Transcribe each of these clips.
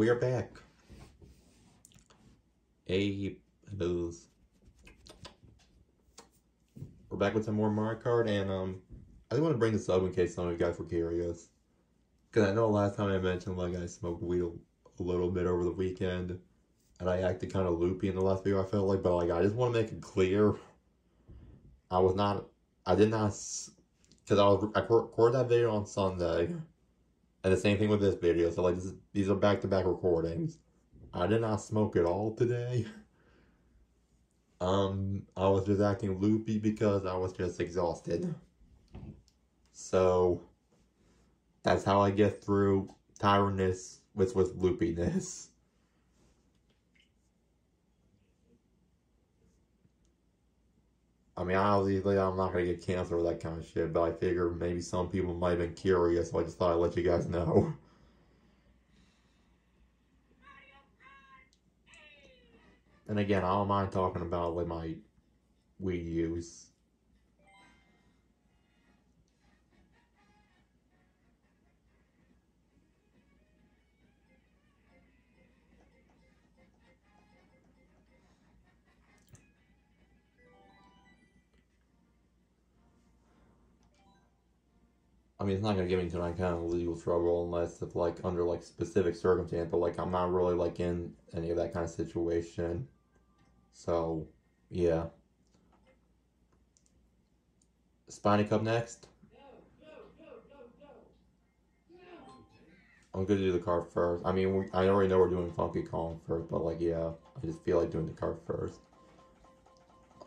we are back. Hey, those. We're back with some more Mario Kart, and um, I just want to bring this up in case some of you guys were curious. Because I know last time I mentioned, like, I smoked weed a little bit over the weekend, and I acted kind of loopy in the last video, I felt like, but, like, I just want to make it clear. I was not, I did not, because I was, I recorded that video on Sunday, and the same thing with this video. So like this, these are back-to-back recordings. I did not smoke at all today. Um, I was just acting loopy because I was just exhausted. So that's how I get through tiredness with with loopiness. I mean, obviously, I'm not gonna get cancer or that kind of shit, but I figure maybe some people might have been curious, so I just thought I'd let you guys know. And again, I don't mind talking about like my weed use. I mean, it's not gonna get me into any kind of legal trouble unless it's like under like specific circumstance, but like I'm not really like in any of that kind of situation. So, yeah. Spiny Cup next. I'm gonna do the car first. I mean, we, I already know we're doing Funky Kong first, but like, yeah, I just feel like doing the car first.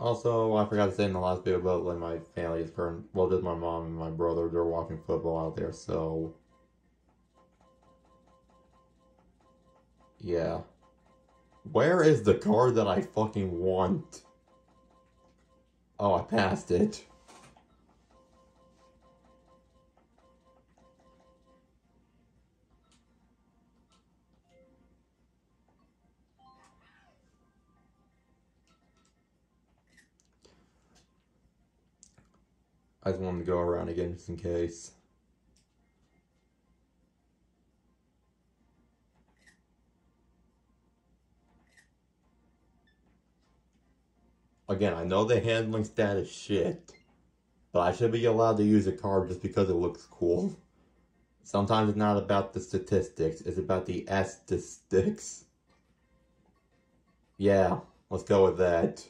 Also, I forgot to say in the last video about like my family is current. Well, just my mom and my brother. They're watching football out there, so yeah. Where is the card that I fucking want? Oh, I passed it. I just wanted to go around again just in case. Again, I know the handling stat is shit, but I should be allowed to use a card just because it looks cool. Sometimes it's not about the statistics, it's about the statistics. Yeah, let's go with that.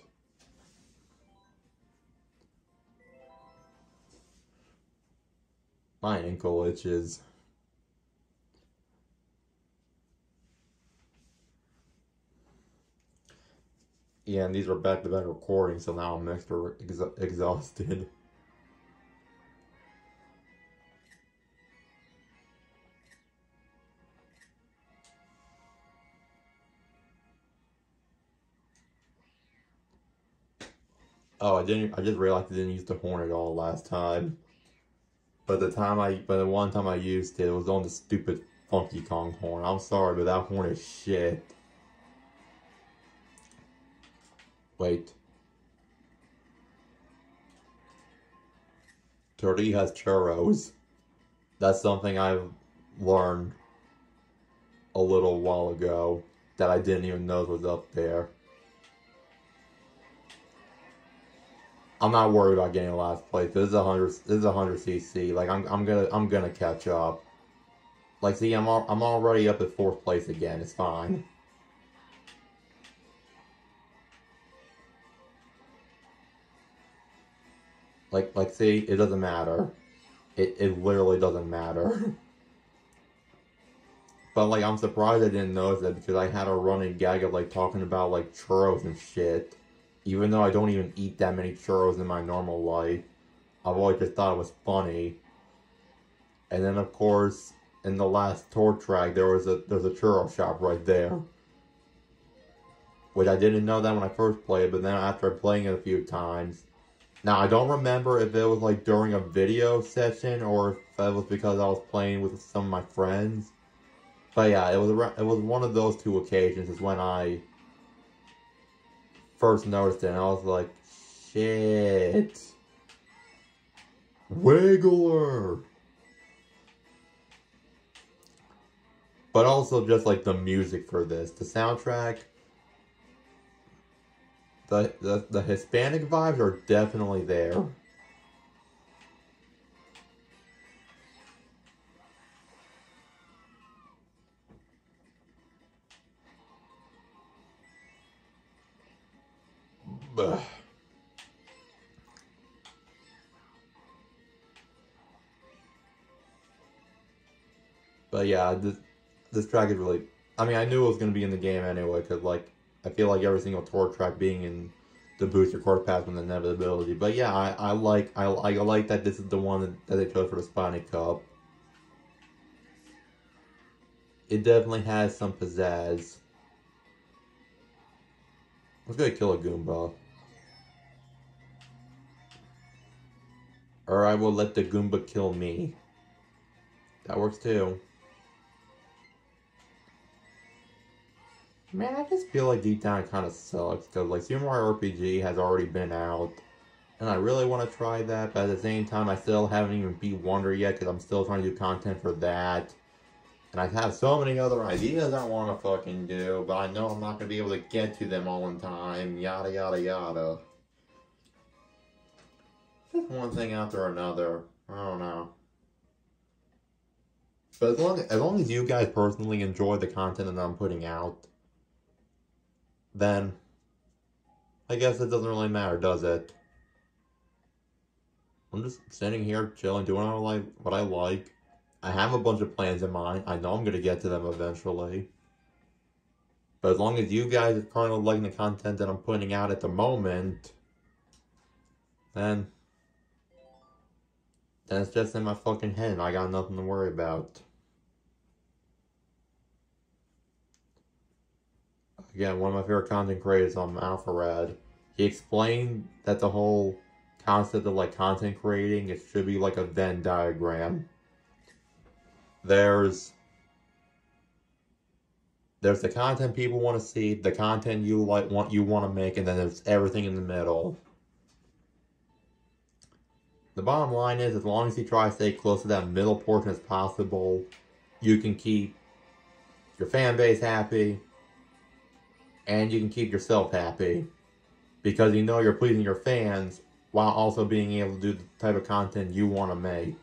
My ankle itches. Yeah, and these are back-to-back -back recordings, so now I'm extra ex exhausted. Oh, I didn't. I just realized I didn't use the horn at all last time. But the time I, but the one time I used it, it was on the stupid Funky Kong horn. I'm sorry, but that horn is shit. Wait. Turdy has churros. That's something I've learned a little while ago that I didn't even know was up there. I'm not worried about getting last place. This is a hundred. This is a hundred CC. Like I'm, I'm gonna, I'm gonna catch up. Like, see, I'm, al I'm already up at fourth place again. It's fine. Like, like, see, it doesn't matter. It, it literally doesn't matter. but, like, I'm surprised I didn't notice that because I had a running gag of, like, talking about, like, churros and shit. Even though I don't even eat that many churros in my normal life, I've always just thought it was funny. And then of course, in the last tour track, there was a there's a churro shop right there. Oh. Which I didn't know that when I first played, but then after playing it a few times. Now, I don't remember if it was like during a video session or if it was because I was playing with some of my friends. But yeah, it was it was one of those two occasions is when I first noticed it, and I was like, shit. Wiggler! but also just like the music for this, the soundtrack. The, the, the Hispanic vibes are definitely there. But yeah, this, this track is really. I mean, I knew it was going to be in the game anyway, because, like, I feel like every single tour track being in the booster course pass with inevitability. But yeah, I, I like I, I like that this is the one that, that they chose for the Spiny Cup. It definitely has some pizzazz. Let's go kill a Goomba. Or I will let the Goomba kill me. That works too. Man, I just feel like deep down kind of sucks because like Super Mario RPG has already been out, and I really want to try that. But at the same time, I still haven't even beat Wonder yet because I'm still trying to do content for that. And I have so many other ideas I want to fucking do, but I know I'm not gonna be able to get to them all in time. Yada yada yada. Just one thing after another. I don't know. But as long as long as you guys personally enjoy the content that I'm putting out then I guess it doesn't really matter, does it? I'm just sitting here chilling, doing what I like. What I like. I have a bunch of plans in mind. I know I'm gonna get to them eventually. But as long as you guys are kind of liking the content that I'm putting out at the moment, then then it's just in my fucking head and I got nothing to worry about. again, one of my favorite content creators on Alpharad, he explained that the whole concept of like content creating, it should be like a Venn diagram. There's there's the content people want to see, the content you like want you want to make, and then there's everything in the middle. The bottom line is, as long as you try to stay close to that middle portion as possible, you can keep your fan base happy, and you can keep yourself happy because you know you're pleasing your fans while also being able to do the type of content you want to make.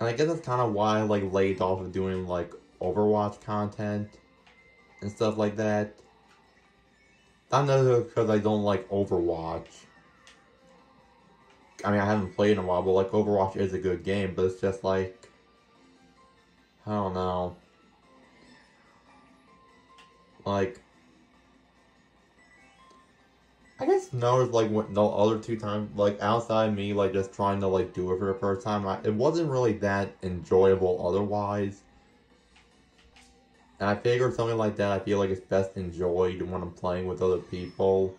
And I guess that's kind of why I like laid off of doing like Overwatch content and stuff like that. Not necessarily because I don't like Overwatch. I mean, I haven't played in a while, but like Overwatch is a good game, but it's just like, I don't know. Like, I guess no like what no other two times like outside me like just trying to like do it for the first time. I, it wasn't really that enjoyable otherwise. And I figure something like that, I feel like it's best enjoyed when I'm playing with other people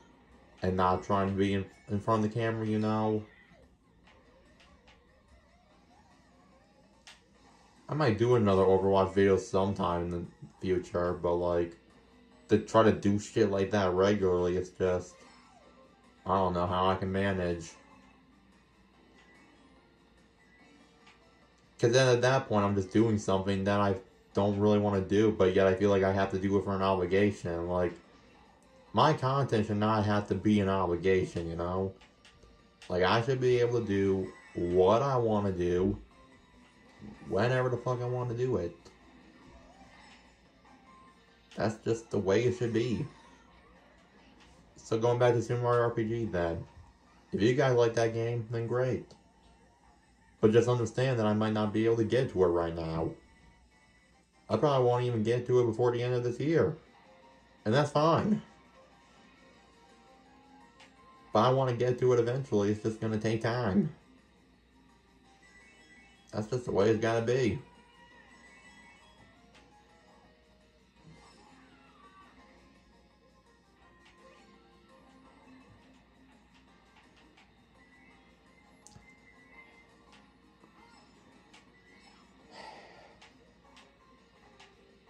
and not trying to be in, in front of the camera, you know? I might do another Overwatch video sometime in the future, but like, to try to do shit like that regularly, it's just, I don't know how I can manage. Because then at that point, I'm just doing something that I don't really want to do, but yet I feel like I have to do it for an obligation. Like, my content should not have to be an obligation, you know? Like, I should be able to do what I want to do whenever the fuck I want to do it. That's just the way it should be. So going back to Super Mario RPG then. If you guys like that game, then great. But just understand that I might not be able to get to it right now. I probably won't even get to it before the end of this year. And that's fine. But I want to get to it eventually. It's just going to take time. That's just the way it's got to be.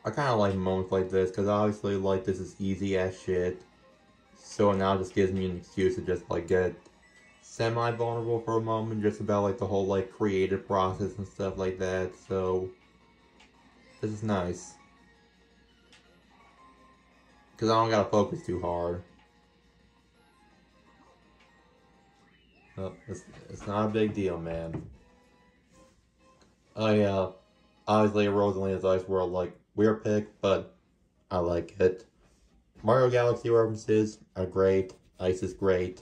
I kind of like moments like this because obviously, like, this is easy as shit. So now just gives me an excuse to just, like, get semi vulnerable for a moment, just about, like, the whole, like, creative process and stuff like that. So, this is nice. Because I don't gotta focus too hard. Oh, it's, it's not a big deal, man. Oh yeah, obviously Rosalina's Ice World, like, weird pick, but I like it. Mario Galaxy references are great. Ice is great.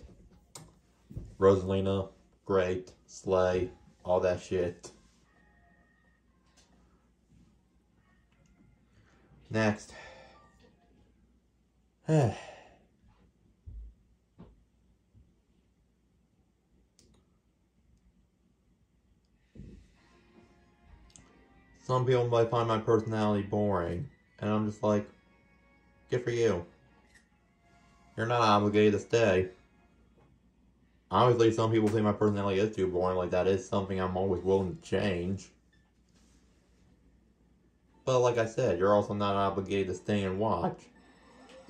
Rosalina, great. Slay, all that shit. Next. Some people might find my personality boring, and I'm just like, good for you. You're not obligated to stay. Obviously, some people say my personality is too boring, like that is something I'm always willing to change. But like I said, you're also not obligated to stay and watch.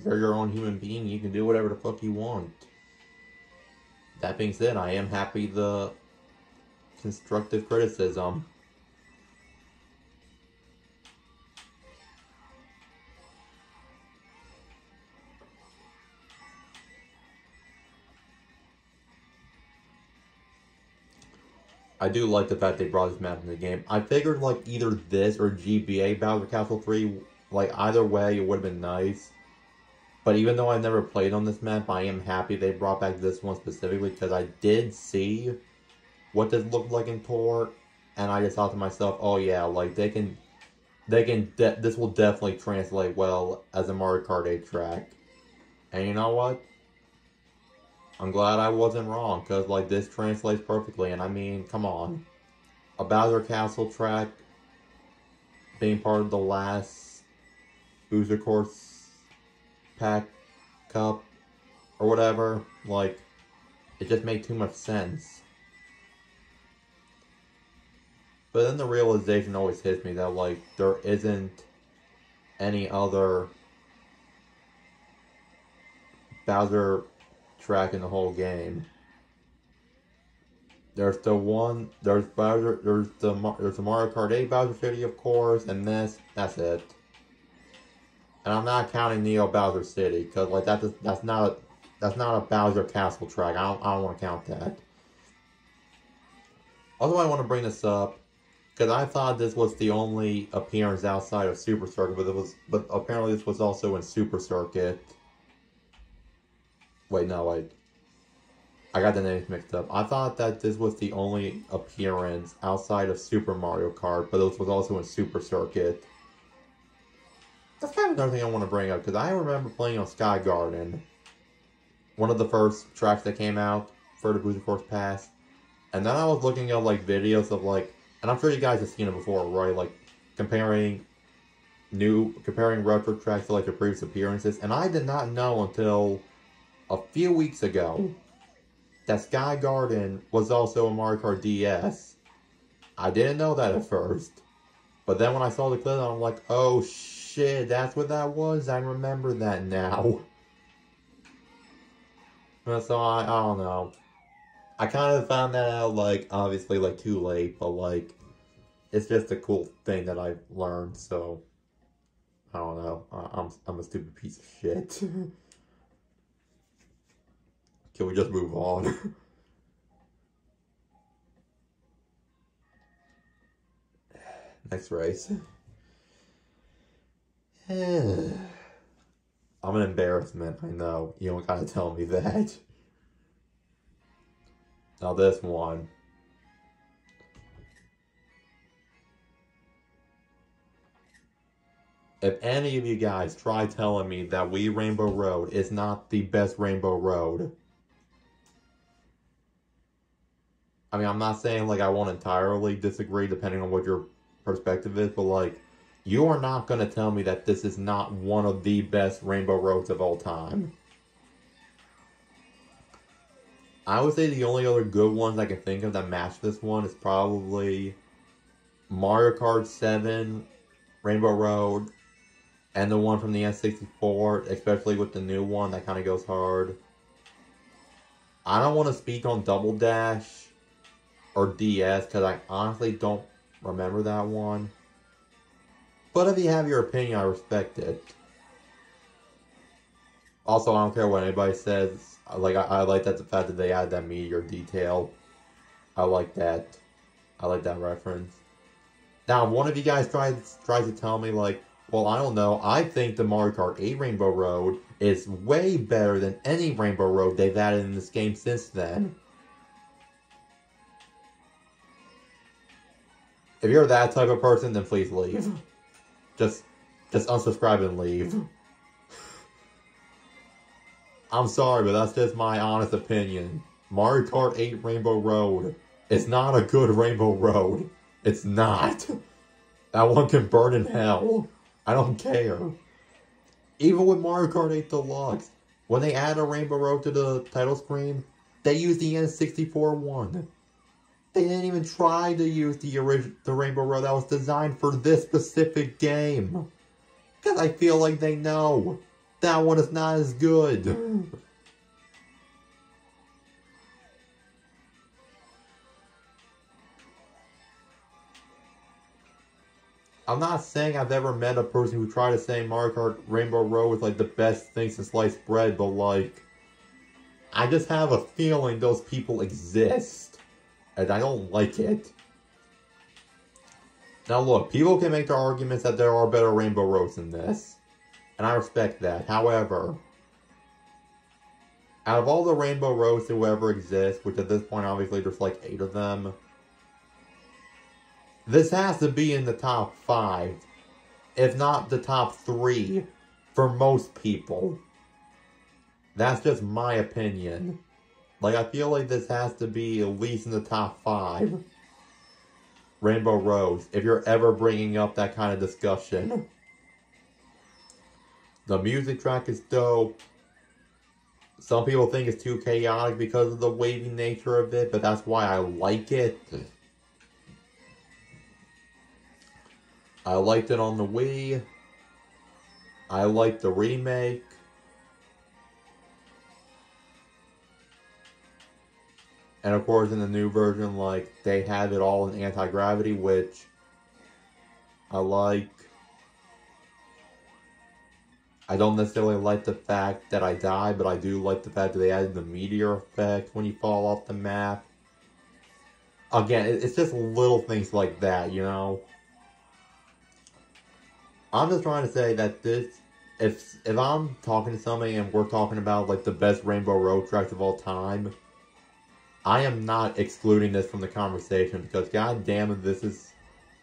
You're your own human being, you can do whatever the fuck you want. That being said, I am happy the constructive criticism. I do like the fact they brought this map in the game. I figured like either this or GBA Bowser Castle 3, like either way it would have been nice. But even though I've never played on this map, I am happy they brought back this one specifically because I did see what this looked like in Tour, and I just thought to myself, oh yeah, like they can, they can, this will definitely translate well as a Mario Kart 8 track. And you know what? I'm glad I wasn't wrong, because, like, this translates perfectly, and I mean, come on. A Bowser Castle track being part of the last Booster Course Pack Cup or whatever, like, it just made too much sense. But then the realization always hits me that, like, there isn't any other Bowser track in the whole game. There's the one, there's Bowser, there's the there's the Mario Kart 8 Bowser City, of course, and this, that's it. And I'm not counting Neo Bowser City, because, like, that's, that's not a, that's not a Bowser Castle track. I don't, I don't want to count that. Also, I want to bring this up, because I thought this was the only appearance outside of Super Circuit, but it was, but apparently this was also in Super Circuit. Wait, no, wait. I got the names mixed up. I thought that this was the only appearance outside of Super Mario Kart, but this was also in Super Circuit. That's kind of another thing I want to bring up, because I remember playing on Sky Garden. One of the first tracks that came out for the Booster Course Pass. And then I was looking at, like, videos of, like, and I'm sure you guys have seen it before, right? Like, comparing new, comparing retro tracks to, like, the previous appearances. And I did not know until a few weeks ago that Sky Garden was also a Mario Kart DS. I didn't know that at first. But then when I saw the clip, I'm like, oh shit, that's what that was? I remember that now. so I, I don't know. I kind of found that out, like, obviously, like, too late, but, like, it's just a cool thing that I've learned, so, I don't know. I'm, I'm a stupid piece of shit. Can we just move on? Next race. I'm an embarrassment, I know. You don't gotta tell me that. Now this one. If any of you guys try telling me that Wii Rainbow Road is not the best Rainbow Road, I mean, I'm not saying like I won't entirely disagree depending on what your perspective is, but like, you are not going to tell me that this is not one of the best Rainbow Roads of all time. I would say the only other good ones I can think of that match this one is probably Mario Kart 7, Rainbow Road, and the one from the N64, especially with the new one, that kind of goes hard. I don't want to speak on Double Dash or DS because I honestly don't remember that one. But if you have your opinion, I respect it. Also, I don't care what anybody says. Like I, I like that the fact that they added that meteor detail. I like that. I like that reference. Now, if one of you guys tries tries to tell me like, well, I don't know. I think the Mario Kart 8 Rainbow Road is way better than any Rainbow Road they've added in this game since then. If you're that type of person, then please leave. Just, just unsubscribe and leave. I'm sorry, but that's just my honest opinion. Mario Kart 8 Rainbow Road is not a good Rainbow Road. It's not. That one can burn in hell. I don't care. Even with Mario Kart 8 Deluxe, when they add a Rainbow Road to the title screen, they use the N64 one. They didn't even try to use the original, the Rainbow Road that was designed for this specific game. Because I feel like they know that one is not as good. I'm not saying I've ever met a person who tried to say Mario Kart Rainbow Road was like the best thing since sliced bread, but like, I just have a feeling those people exist, and I don't like it. Now look, people can make their arguments that there are better Rainbow Roads than this, and I respect that. However, out of all the Rainbow Roads to ever exist, which at this point obviously there's like eight of them, this has to be in the top five, if not the top three, for most people. That's just my opinion. Like, I feel like this has to be at least in the top five. Rainbow Roads, if you're ever bringing up that kind of discussion. The music track is dope. Some people think it's too chaotic because of the wavy nature of it, but that's why I like it. I liked it on the Wii. I liked the remake. And of course, in the new version, like, they have it all in anti-gravity, which I like. I don't necessarily like the fact that I die, but I do like the fact that they added the meteor effect when you fall off the map. Again, it's just little things like that, you know? I'm just trying to say that this, if if I'm talking to somebody and we're talking about like the best Rainbow Road tracks of all time, I am not excluding this from the conversation because god damn it, this is,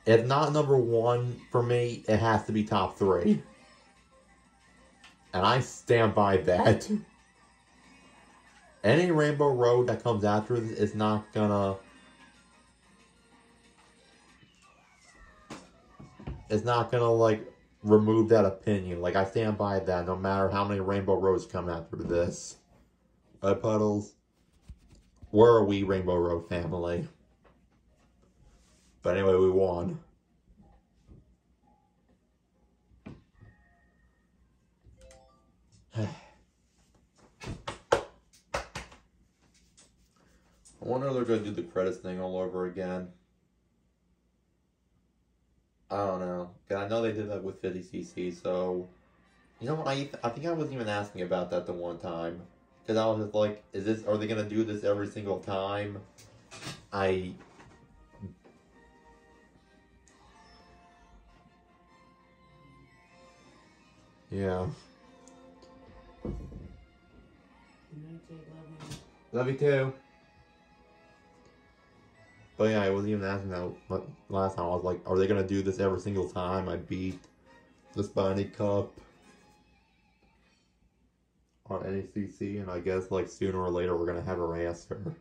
if not number one for me, it has to be top three. Mm. And I stand by that. Any Rainbow Road that comes after this is not gonna it's not gonna like remove that opinion. Like, I stand by that no matter how many Rainbow Roads come after this. Right, Puddles? Where are we, Rainbow Road family? But anyway, we won. I wonder if they're going to do the credits thing all over again. I don't know. I know they did that with 50cc, so... You know what, I, I think I was even asking about that the one time. Because I was just like, is this, are they going to do this every single time? I... Yeah. Love you too. But yeah, I wasn't even asking that last time. I was like, are they gonna do this every single time I beat the Spiny Cup on NECC? And I guess like sooner or later we're gonna have a answer.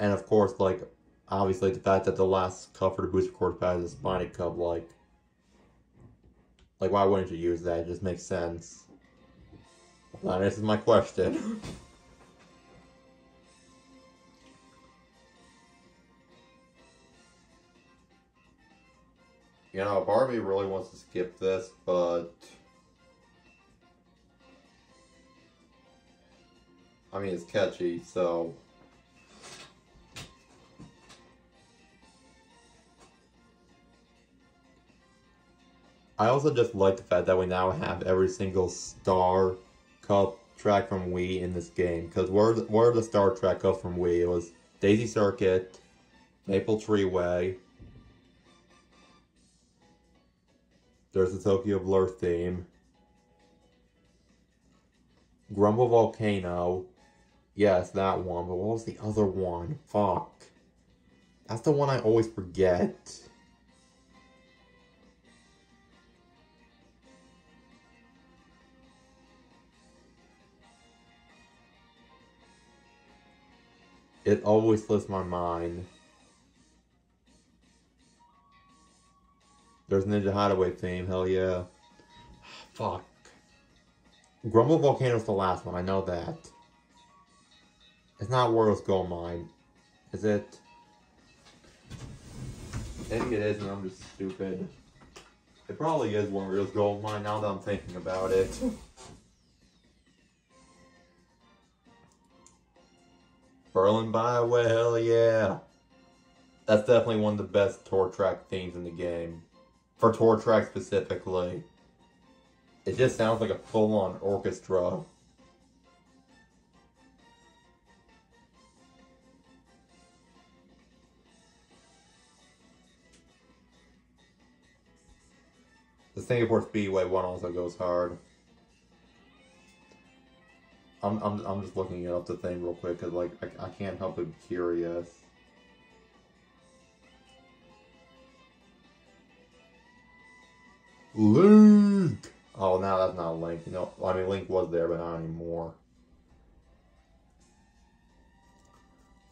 And of course, like, obviously the fact that the last cup for the booster course pass is Spiny Cup, like, like why wouldn't you use that? It just makes sense. That answers my question. You know, Barbie really wants to skip this, but... I mean, it's catchy, so... I also just like the fact that we now have every single Star Cup track from Wii in this game. Because where, where the Star Trek Cup from Wii? It was Daisy Circuit, Maple Treeway, there's the Tokyo Blur theme, Grumble Volcano, yes, that one, but what was the other one? Fuck. That's the one I always forget. It always slips my mind. There's Ninja Hideaway theme, hell yeah. Fuck. Grumble Volcano's the last one, I know that. It's not Wario's Gold Mine. Is it? Maybe it is and I'm just stupid. It probably is Wario's Gold Mine now that I'm thinking about it. Berlin Byway, hell yeah. That's definitely one of the best tour track themes in the game. For tour track specifically. It just sounds like a full-on orchestra. The Singapore Speedway one also goes hard. I'm, I'm, I'm just looking up the thing real quick because like I, I can't help but be curious. Link! Oh, now that's not Link. No, I mean, Link was there, but not anymore.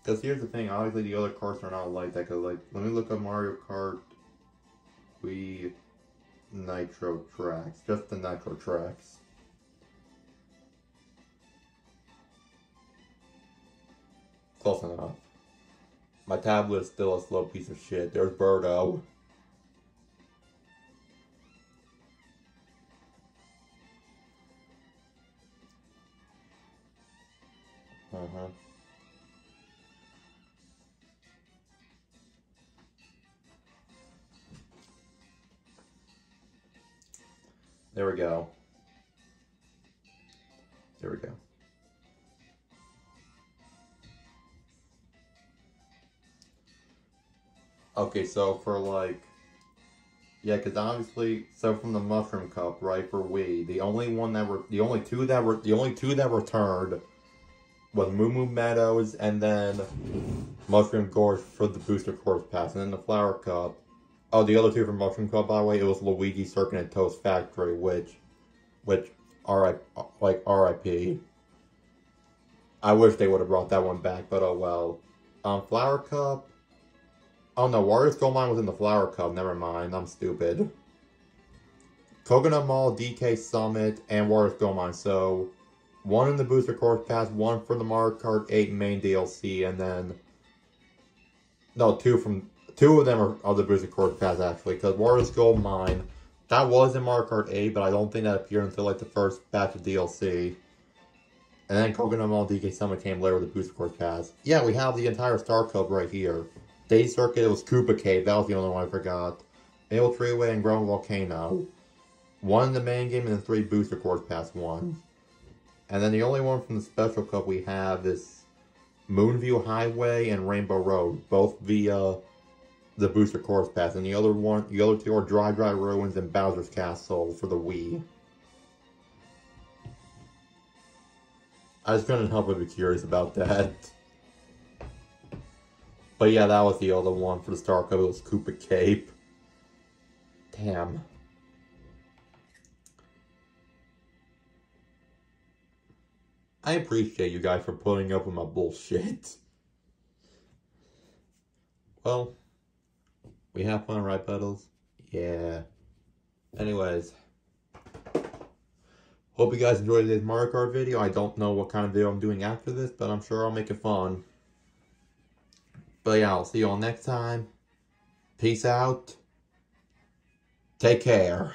Because here's the thing, obviously the other carts are not like that, because, like, let me look up Mario Kart Wii Nitro tracks. Just the Nitro tracks. Close enough. My tablet is still a slow piece of shit. There's Birdo. Uh-huh. There we go. There we go. Okay, so for like, yeah, because obviously, so from the Mushroom Cup, right, for Wii, the only one that were, the only two that were, the only two that returned was Moo Meadows and then Mushroom Gorge for the Booster Course Pass, and then the Flower Cup. Oh, the other two from Mushroom Cup, by the way, it was Luigi Circuit and Toad's Factory, which, which, R.I., like, R.I.P. I wish they would have brought that one back, but oh well. Um, Flower Cup, Oh no, Wario's Gold Mine was in the Flower Cup. Never mind, I'm stupid. Coconut Mall, DK Summit, and Wario's Gold Mine. So, one in the Booster Course Pass, one for the Mario Kart 8 main DLC, and then... No, two from... Two of them are, are the Booster Course Pass, actually, because Wario's Gold Mine, that was in Mario Kart 8, but I don't think that appeared until, like, the first batch of DLC. And then Coconut Mall DK Summit came later with the Booster Course Pass. Yeah, we have the entire Star Cup right here. Day Circuit, it was Koopa Cape. That was the only one I forgot. Maple Treeway and Grumble Volcano. One in the main game and then three booster course pass one. And then the only one from the Special Cup we have is Moonview Highway and Rainbow Road, both via the booster course pass. And the other one, the other two are Dry Dry Ruins and Bowser's Castle for the Wii. I just couldn't help but be curious about that. But yeah, that was the other one for the Star Cup. It was Koopa Cape. Damn. I appreciate you guys for putting up with my bullshit. Well, we have fun, right, Puddles? Yeah. Anyways. Hope you guys enjoyed this Mario Kart video. I don't know what kind of video I'm doing after this, but I'm sure I'll make it fun. But yeah, I'll see you all next time. Peace out. Take care.